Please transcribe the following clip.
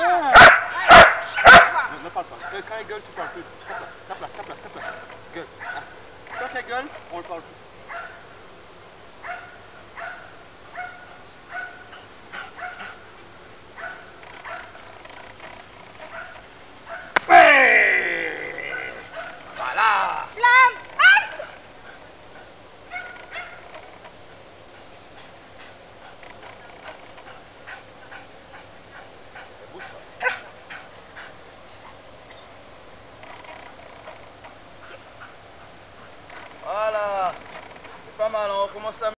Yeah. no, no, pas toi. Quand elle gueule, tu parles plus. Tape-la, tape-la, tape-la, tape-la. Gueule. Quand elle gueule, on le parle plus.